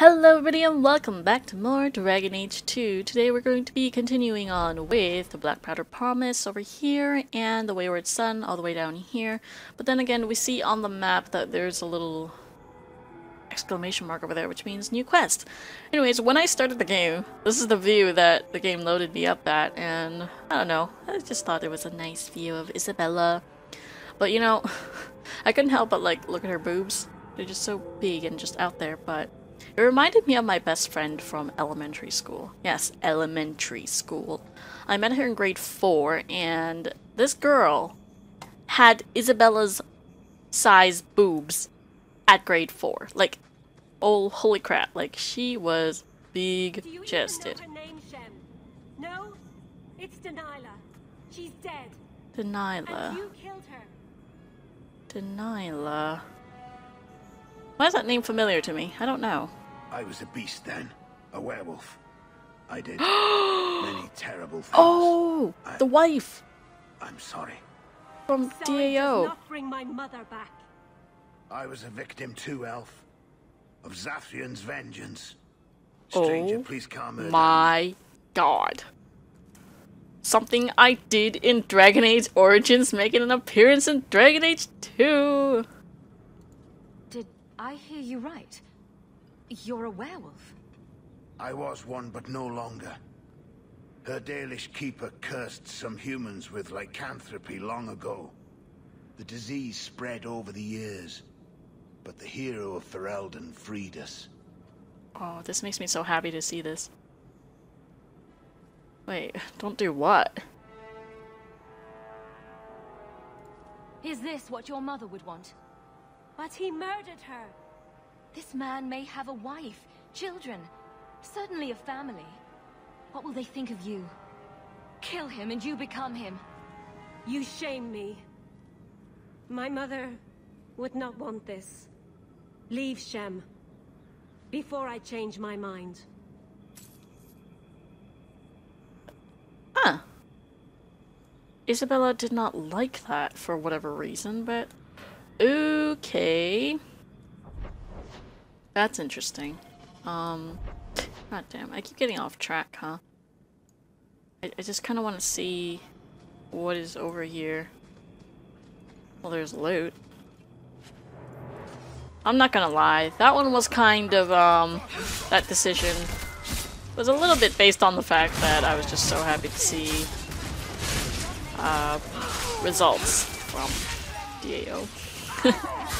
Hello everybody and welcome back to more Dragon Age 2. Today we're going to be continuing on with the Black Powder Promise over here and the Wayward Son all the way down here. But then again we see on the map that there's a little exclamation mark over there which means new quest. Anyways, when I started the game, this is the view that the game loaded me up at and I don't know, I just thought it was a nice view of Isabela. But you know, I couldn't help but like look at her boobs. They're just so big and just out there, but it reminded me of my best friend from elementary school. Yes, elementary school. I met her in grade 4, and this girl had Isabela's size boobs at grade 4. Like, oh, holy crap. Like, she was big chested. No, it's Denilah. She's dead. Denilah. And you killed her. Denilah. Why is that name familiar to me? I don't know. I was a beast then, a werewolf. I did many terrible things. Oh, I- the wife I'm sorry. from Sorry DAO. not bring my mother back. I was a victim too, Elf. Of Zathrian's vengeance. Stranger, Oh please calm her down. My god. Something I did in Dragon Age Origins making an appearance in Dragon Age 2. Did I hear you right? You're a werewolf. I was one, but no longer. Her Dalish keeper cursed some humans with lycanthropy long ago. The disease spread over the years, but the hero of Ferelden freed us. Oh, this makes me so happy to see this. Wait, don't do what? Is this what your mother would want? But he murdered her. This man may have a wife, children, certainly a family. What will they think of you? Kill him and you become him. You shame me. My mother would not want this. Leave Shem. Before I change my mind. Huh. Isabela did not like that for whatever reason, but okay. That's interesting. Um, god damn, I keep getting off track, huh? I, I just kind of want to see what is over here. Well, there's loot. I'm not gonna lie, that one was kind of, um, that decision was a little bit based on the fact that I was just so happy to see uh, results from DAO.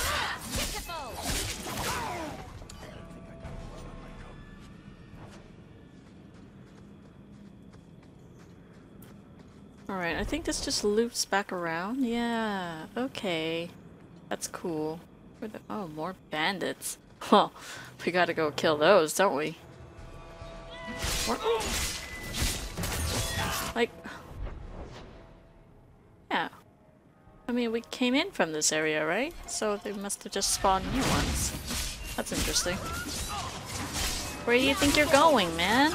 Alright, I think this just loops back around. Yeah, okay. That's cool. The- oh, more bandits. Well, we gotta go kill those, don't we? Like, yeah. I mean, we came in from this area, right? So they must have just spawned new ones. That's interesting. Where do you think you're going, man?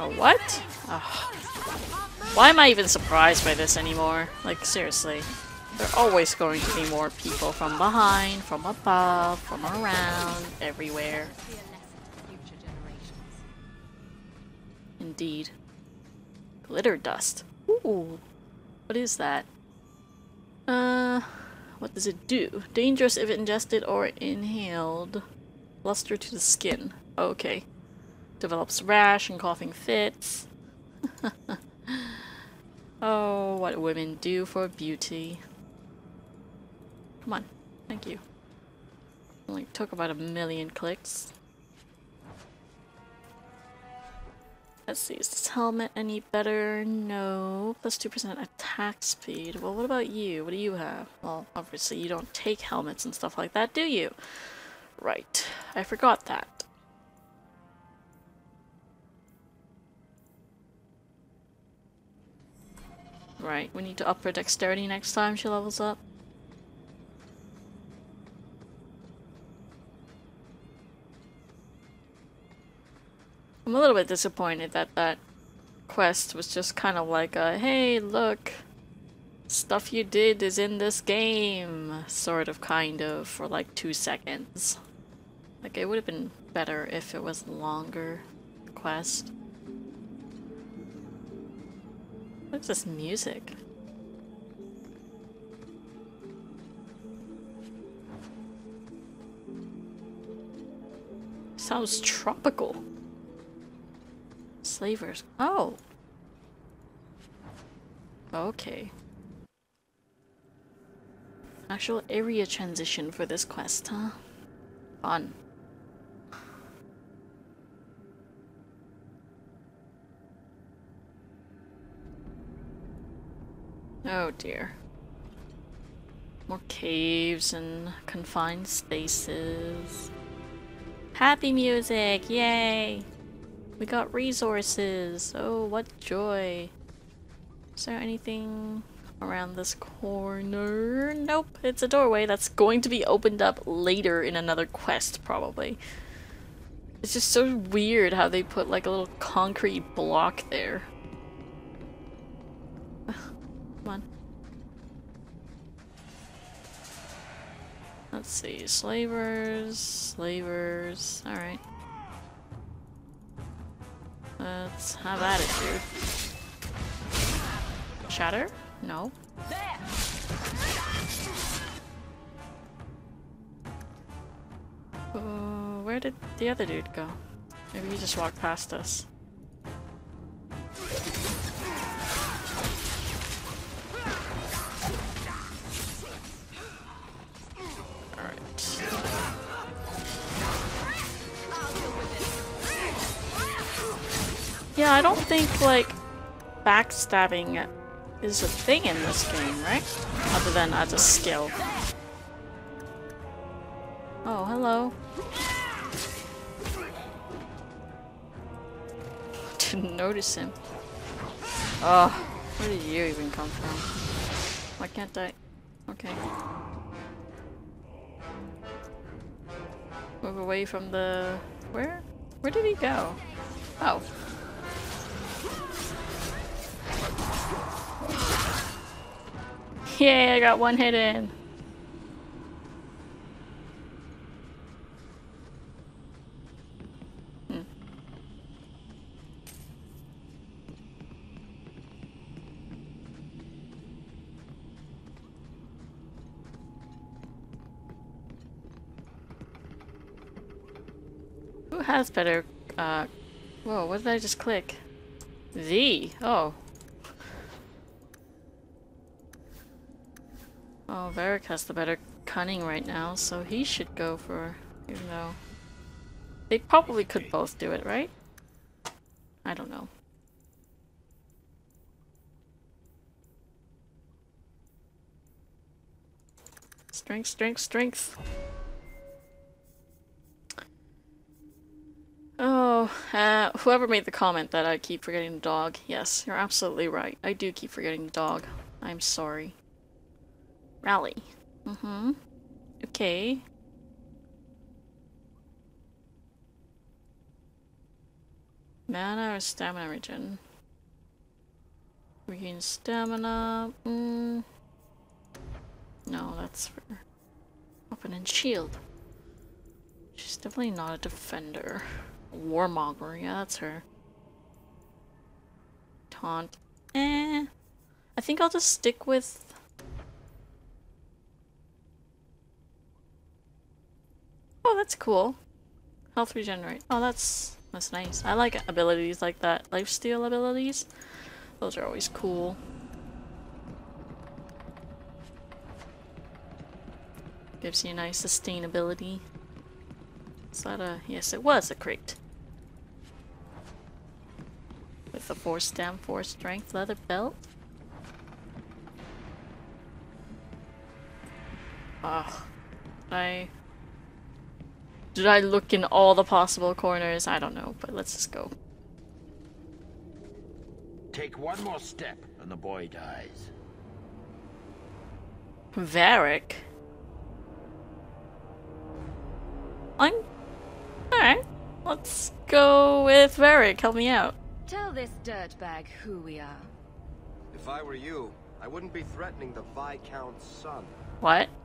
Oh, what? Why am I even surprised by this anymore? Like, seriously. There are always going to be more people from behind, from above, from around, everywhere. Indeed. Glitter dust. Ooh. What is that? Uh, what does it do? Dangerous if ingested or inhaled. Luster to the skin. Okay. Develops rash and coughing fits. oh, what women do for beauty. Come on. Thank you. Only took about a million clicks. Let's see, is this helmet any better? No. Plus 2% attack speed. Well, what about you? What do you have? Well, obviously you don't take helmets and stuff like that, do you? Right. I forgot that. Right, we need to up her dexterity next time she levels up. I'm a little bit disappointed that that quest was just kind of like a, hey, look, Stuff you did is in this game, sort of, kind of, for like two seconds. Like, it would have been better if it was longer quest. What's this music? Sounds tropical. Slavers. Oh. Okay. Actual area transition for this quest, huh? Fun. Oh dear. More caves and confined spaces. Happy music! Yay! We got resources! Oh, what joy! Is there anything around this corner? Nope, it's a doorway that's going to be opened up later in another quest, probably. It's just so weird how they put like a little concrete block there. Let's see, slavers, slavers, alright. Let's have at it, dude. Shatter? No. Uh, where did the other dude go? Maybe he just walked past us. Yeah, I don't think, like, backstabbing is a thing in this game, right? Other than as a skill. Oh, hello. Didn't notice him. Oh, where did you even come from? Why can't I? Okay. Move away from the... Where? Where did he go? Oh. Yay, I got one hit in. Hmm. Who has better, uh, whoa, what did I just click? Z. Oh, Oh, Varric has the better cunning right now, so he should go for, even though... They probably could both do it, right? I don't know. Strength, strength, strength. Oh, uh, whoever made the comment that I keep forgetting the dog. Yes, you're absolutely right. I do keep forgetting the dog. I'm sorry. Rally. Mm-hmm. Okay. Mana or stamina regen? Regain stamina. Mm. No, that's for weapon and shield. She's definitely not a defender. Warmonger, yeah, that's her. Taunt. Eh. I think I'll just stick with Oh, that's cool. Health regenerate. Oh, that's that's nice. I like abilities like that. Lifesteal abilities. Those are always cool. Gives you a nice sustainability. Is that a... Yes, it was a crate. With a 4 stam, 4 strength leather belt. Ugh. I did I look in all the possible corners? I don't know, but let's just go. Take one more step and the boy dies. Varric? I'm... Alright. Let's go with Varric. Help me out. Tell this dirtbag who we are. If I were you, I wouldn't be threatening the Viscount's son. What? What?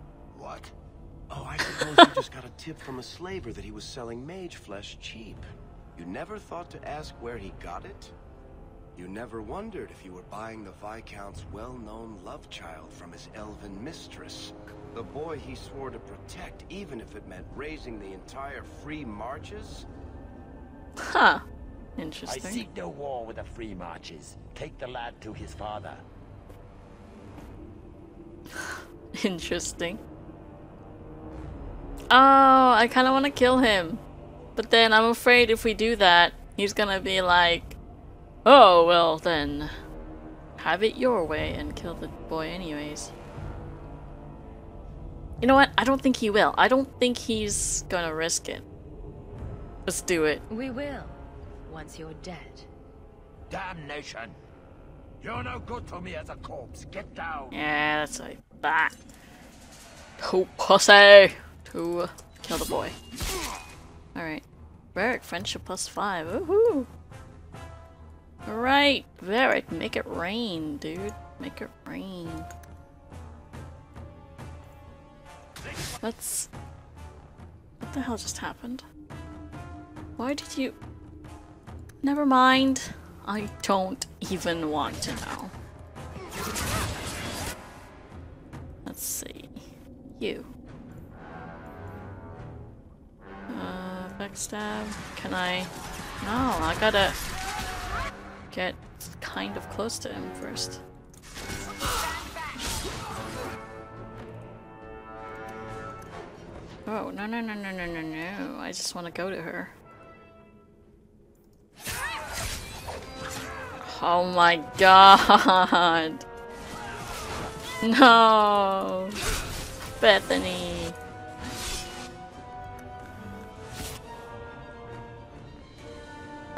I suppose you just got a tip from a slaver that he was selling mage flesh cheap. You never thought to ask where he got it? You never wondered if you were buying the Viscount's well-known love child from his elven mistress. The boy he swore to protect, even if it meant raising the entire free marches? Huh. Interesting. I seek no war with the free marches. Take the lad to his father. Interesting. Oh, I kind of want to kill him. But then I'm afraid if we do that, he's gonna be like, oh, well then, have it your way and kill the boy anyways. You know what? I don't think he will. I don't think he's gonna risk it. Let's do it. We will, once you're dead. Damnation! You're no good to me as a corpse. Get down. Yeah, that's like that. Too pussy to kill the boy. Alright. Varric, friendship plus five. Woohoo! Alright, Varric, make it rain, dude. Make it rain. Let's. What the hell just happened? Why did you. Never mind. I don't even want to know. Let's see. You. Backstab. Can I? No, I gotta get kind of close to him first. Oh, no, no, no, no, no, no, no. I just want to go to her. Oh my god. No. Bethany.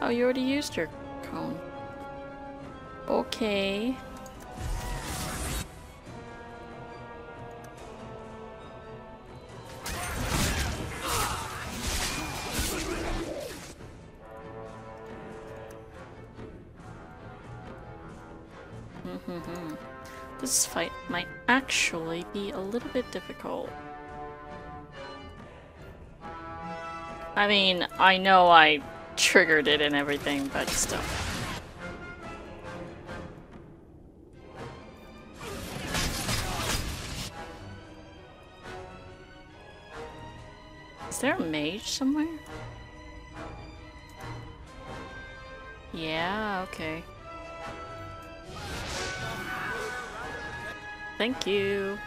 Oh, you already used your cone. Okay. This fight might actually be a little bit difficult. I mean, I know I triggered it and everything, but still. Is there a mage somewhere? Yeah, okay. Thank you.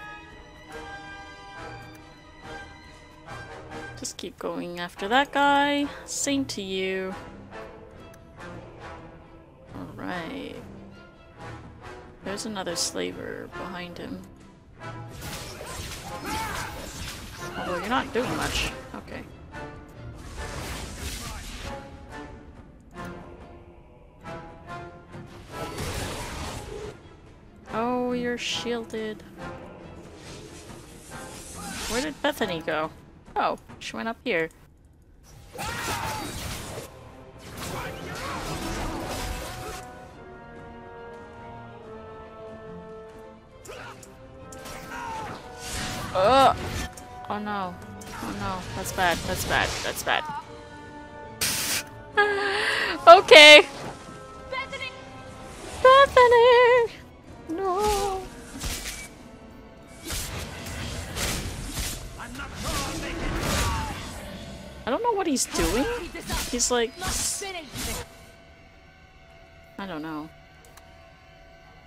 Just keep going after that guy. Same to you. Alright. There's another slaver behind him. Although you're not doing much. Okay. Oh, you're shielded. Where did Bethany go? Oh, she went up here. Ugh. Oh no. Oh no. That's bad. That's bad. That's bad. okay. Bethany! Bethany! I don't know what he's doing. He's like. I don't know.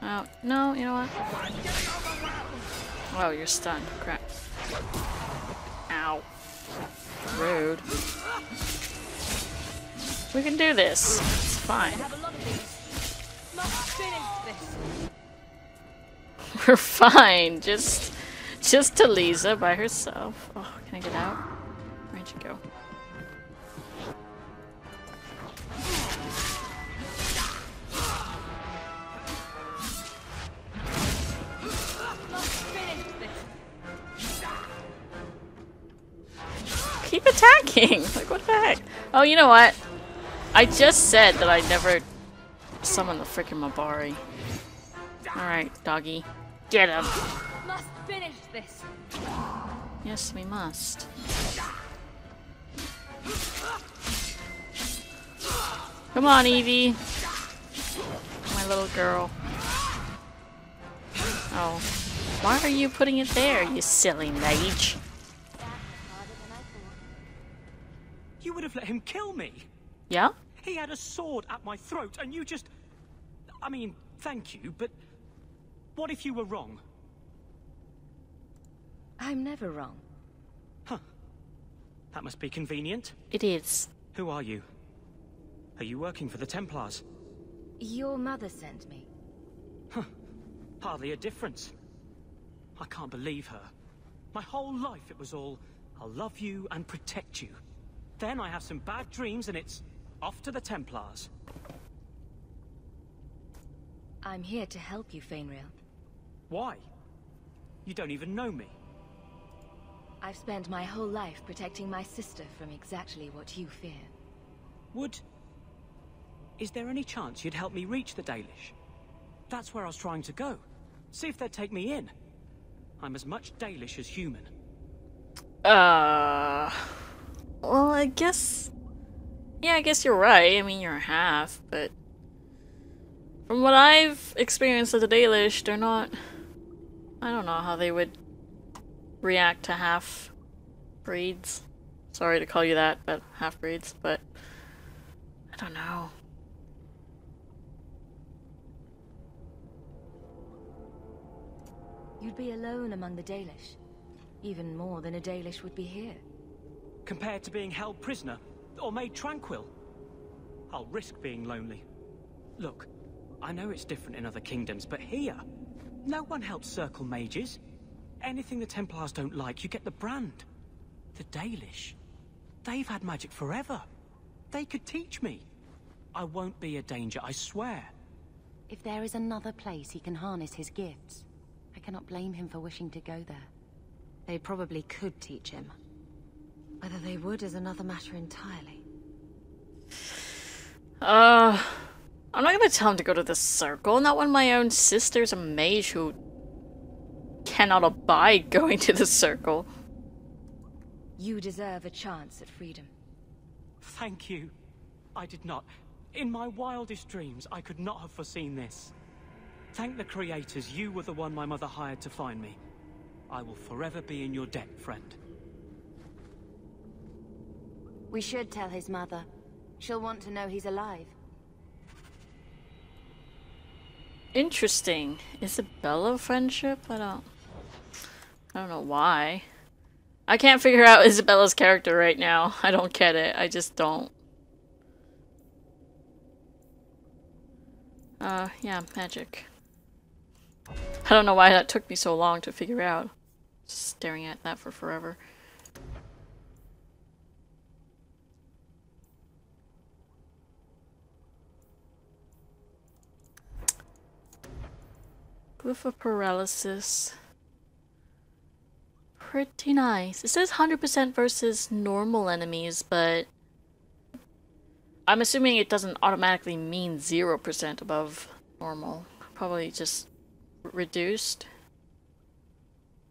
Oh, no, you know what? Oh, you're stunned. Crap. Ow. Rude. We can do this. It's fine. We're fine. Just, just Talisa by herself. Oh, can I get out? Where'd you go? Keep attacking! Like, what the heck? Oh, you know what? I just said that I'd never summon the freaking Mabari. Alright, doggy. Get him! Must finish this. Yes, we must. Come on, Evie. My little girl. Oh. Why are you putting it there, you silly mage? You would have let him kill me. Yeah? He had a sword at my throat, and you just. I mean, thank you, but. What if you were wrong? I'm never wrong. Huh. That must be convenient. It is. Who are you? Are you working for the Templars? Your mother sent me. Huh. Hardly a difference. I can't believe her. My whole life it was all, I'll love you and protect you. Then I have some bad dreams and it's off to the Templars. I'm here to help you, Feynriel. Why? You don't even know me. I've spent my whole life protecting my sister from exactly what you fear. Would... Is there any chance you'd help me reach the Dalish? That's where I was trying to go. See if they'd take me in. I'm as much Dalish as human. Uh. Well, I guess. Yeah, I guess you're right. I mean, you're half, but. From what I've experienced with the Dalish, they're not. I don't know how they would react to half breeds. Sorry to call you that, but half breeds, but. I don't know. You'd be alone among the Dalish. Even more than a Dalish would be here. Compared to being held prisoner, or made tranquil. I'll risk being lonely. Look, I know it's different in other kingdoms, but here, no one helps circle mages. Anything the Templars don't like, you get the brand. The Dalish. They've had magic forever. They could teach me. I won't be a danger, I swear. If there is another place he can harness his gifts, I cannot blame him for wishing to go there. They probably could teach him. Whether they would is another matter entirely. Uh. I'm not gonna tell him to go to the circle, not when my own sister's a mage who cannot abide going to the circle. You deserve a chance at freedom. Thank you. I did not. In my wildest dreams, I could not have foreseen this. Thank the creators, you were the one my mother hired to find me. I will forever be in your debt, friend. We should tell his mother. She'll want to know he's alive. Interesting. Isabela friendship? I don't... I don't know why. I can't figure out Isabela's character right now. I don't get it. I just don't. Uh, yeah, magic. I don't know why that took me so long to figure out. Just staring at that for forever. Glyph of paralysis. Pretty nice. It says 100% versus normal enemies, but I'm assuming it doesn't automatically mean 0% above normal. Probably just reduced.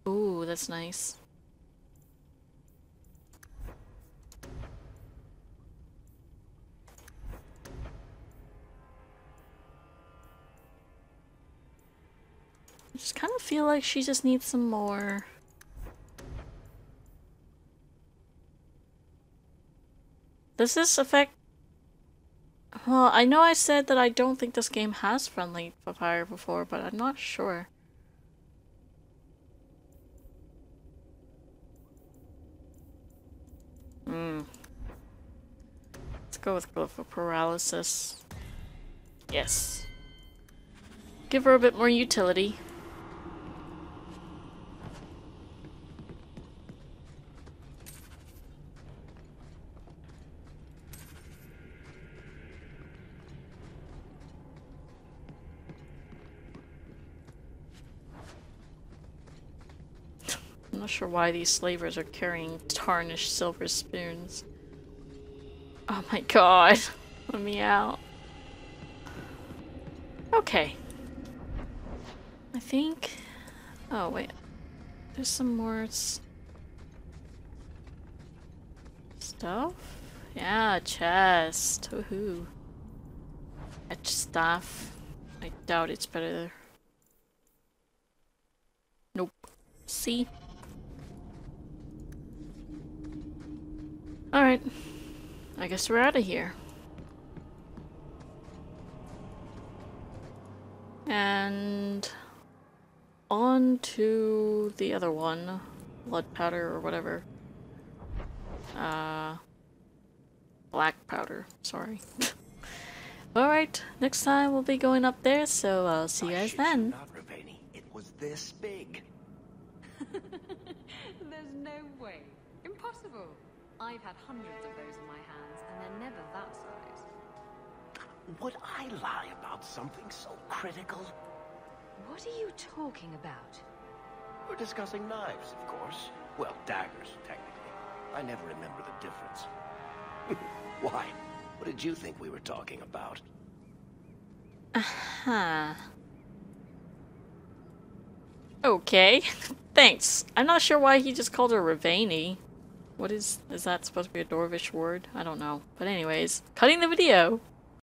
Ooh, that's nice. I just kind of feel like she just needs some more. Does this affect... Well, I know I said that I don't think this game has friendly fire before, but I'm not sure. Hmm. Let's go with Glyph Paralysis. Yes. Give her a bit more utility. I'm not sure why these slavers are carrying tarnished silver spoons. Oh my god. Let me out. Okay. I think... Oh, wait. There's some more stuff? Yeah, chest. Woohoo. Etch stuff. I doubt it's better. Nope. See? Alright. I guess we're out of here. And on to the other one. Blood powder or whatever. Uh, black powder, sorry. Alright, next time we'll be going up there, so I'll see you guys shit you then. Not Rivaini. It was this big. There's no way. Impossible. I've had hundreds of those in my hands, and they're never that size. Would I lie about something so critical? What are you talking about? We're discussing knives, of course. Well, daggers, technically. I never remember the difference. Why? What did you think we were talking about? Uh-huh. Okay. Thanks. I'm not sure why he just called her Rivaini. What is- is that supposed to be a Dwarvish word? I don't know. But anyways, cutting the video!